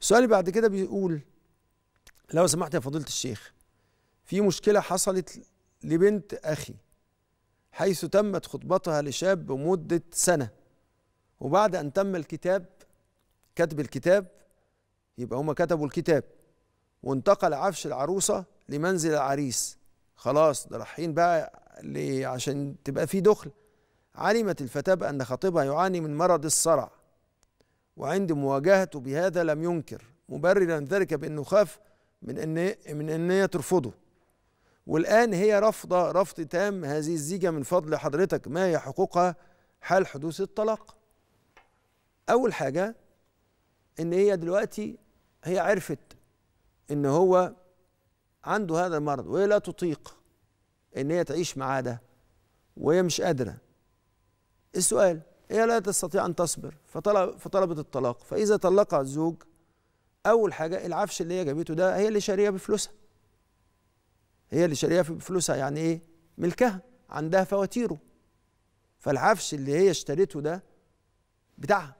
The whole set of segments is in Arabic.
السؤال اللي بعد كده بيقول لو سمحت يا فضيلة الشيخ في مشكلة حصلت لبنت أخي حيث تمت خطبتها لشاب بمده سنة وبعد أن تم الكتاب كتب الكتاب يبقى هما كتبوا الكتاب وانتقل عفش العروسة لمنزل العريس. خلاص ده رايحين بقى عشان تبقى في دخل. علمت الفتاة بأن خطيبها يعاني من مرض الصرع. وعند مواجهته بهذا لم ينكر مبررا ذلك بأنه خاف من أن من أن هي ترفضه والآن هي رافضة رفض تام هذه الزيجة من فضل حضرتك ما هي حقوقها حال حدوث الطلاق. أول حاجة إن هي دلوقتي هي عرفت إن هو عنده هذا المرض وهي لا تطيق إن هي تعيش معاه ده وهي مش قادرة. السؤال هي لا تستطيع أن تصبر فطلب فطلبت الطلاق. فإذا طلقها الزوج أول حاجة العفش اللي هي جابته ده هي اللي شاريها بفلوسها. هي اللي شاريها بفلوسها يعني إيه؟ ملكها عندها فواتيره. فالعفش اللي هي اشتريته ده بتاعها.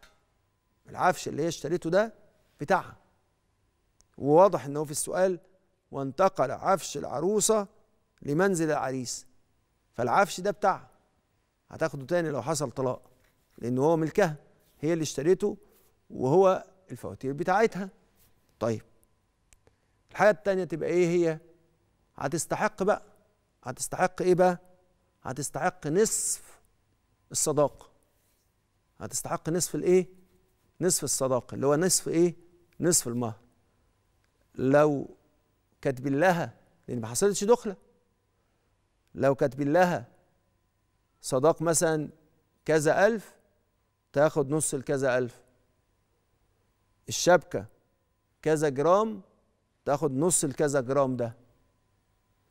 العفش اللي هي اشتريته ده بتاعها. وواضح إن هو في السؤال وانتقل عفش العروسة لمنزل العريس. فالعفش ده بتاعها. هتاخده تاني لو حصل طلاق. لأن هو ملكها هي اللي اشتريته وهو الفواتير بتاعتها. طيب الحاجة التانية تبقى إيه هي؟ هتستحق بقى هتستحق إيه بقى؟ هتستحق نصف الصداقه هتستحق نصف الإيه؟ نصف الصداقه اللي هو نصف إيه؟ نصف المهر. لو كاتب لها لأن ما حصلتش دخلة. لو كاتب لها صداق مثلا كذا ألف تاخد نص الكذا ألف. الشبكة كذا جرام تاخد نص الكذا جرام ده.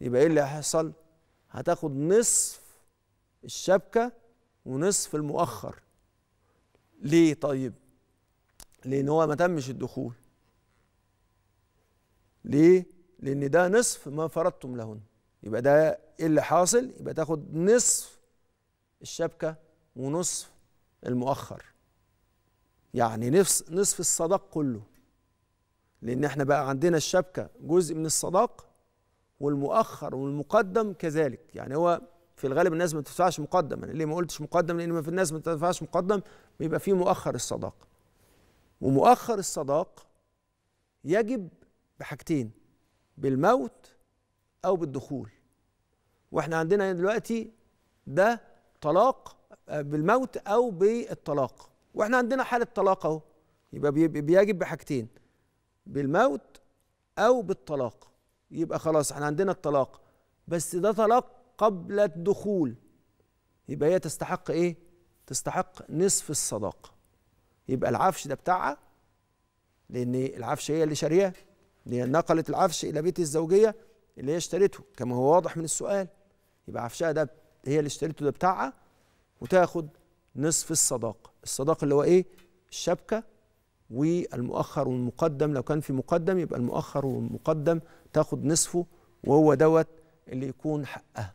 يبقى إيه اللي هيحصل؟ هتاخد نصف الشبكة ونصف المؤخر. ليه طيب؟ لأن هو ما تمش الدخول. ليه؟ لأن ده نصف ما فرضتم لهن. يبقى ده إيه اللي حاصل؟ يبقى تاخد نصف الشبكة ونصف المؤخر. يعني نصف نصف الصداق كله. لأن إحنا بقى عندنا الشبكة جزء من الصداق والمؤخر والمقدم كذلك. يعني هو في الغالب الناس ما بتدفعش مقدم أنا ليه ما قلتش مقدم لأن ما في الناس ما بتدفعش مقدم بيبقى فيه مؤخر الصداق. ومؤخر الصداق يجب بحاجتين بالموت أو بالدخول. وإحنا عندنا دلوقتي ده طلاق بالموت أو بالطلاق. وإحنا عندنا حالة طلاق أهو. يبقى بيجب بحاجتين. بالموت أو بالطلاق. يبقى خلاص إحنا عندنا الطلاق. بس ده طلاق قبل الدخول. يبقى هي تستحق إيه؟ تستحق نصف الصداقة. يبقى العفش ده بتاعها لأن العفش هي اللي شارياه. هي نقلت العفش إلى بيت الزوجية اللي هي اشترته. كما هو واضح من السؤال. يبقى عفشها ده هي اللي اشترته ده بتاعها. وتاخد نصف الصداقة. الصداقة اللي هو إيه؟ الشبكة والمؤخر والمقدم. لو كان في مقدم يبقى المؤخر والمقدم تاخد نصفه وهو دوت اللي يكون حقها.